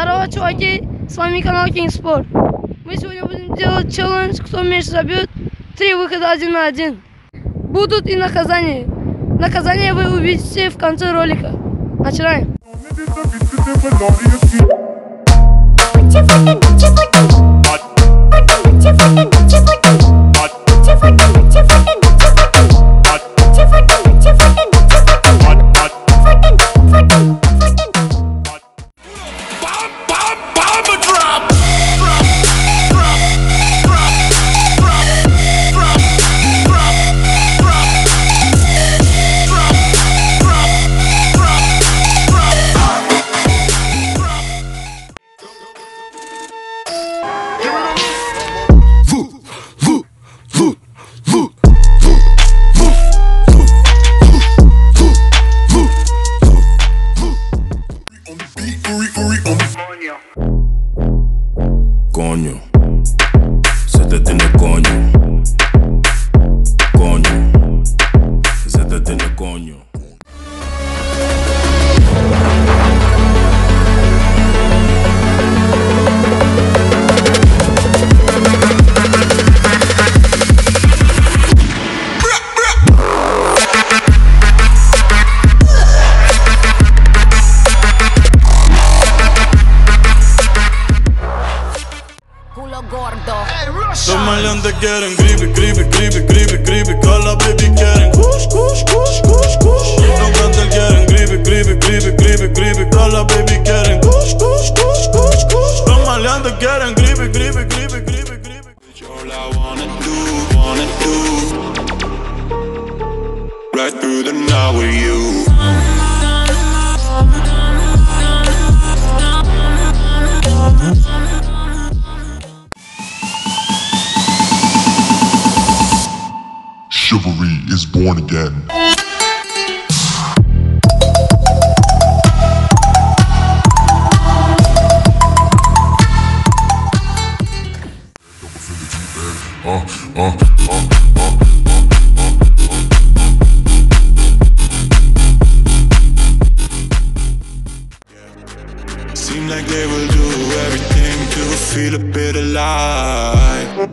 Здорово, чуваки! С вами канал King Sport. Мы сегодня будем делать челлендж, кто меньше забьет. Три выхода один на один. Будут и наказания. Наказание вы увидите в конце ролика. Начинаем. Coño, culo gordo. Los maleantes quieren baby quieren kush, kush, kush, kush, kush. Los grandes quieren baby quieren kush, kush, kush, kush, kush. Los maleantes quieren. All I wanna do, wanna do. Right through the night with you. Chivalry is born again. Uh, uh, uh. Seem like they will do everything to feel a bit alive.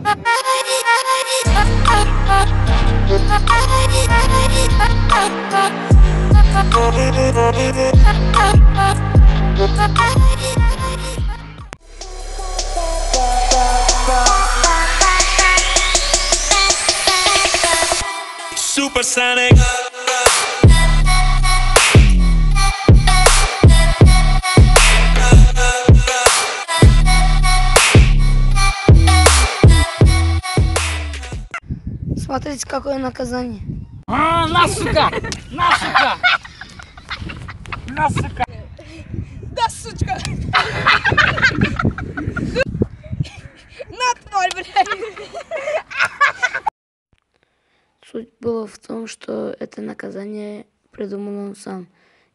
Supersonic. Смотрите, какое наказание. А, на, сука! На, сука! На, сука! Да, сучка! На, тварь, блядь! Суть была в том, что это наказание придумал он сам.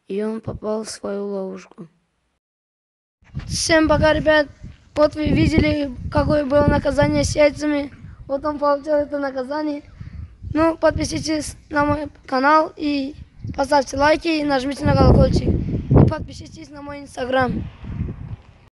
И он попал в свою ловушку. Всем пока, ребят. Вот вы видели, какое было наказание с яйцами. Вот он получил это наказание. Ну, подпишитесь на мой канал и поставьте лайки и нажмите на колокольчик. Подпишитесь на мой инстаграм.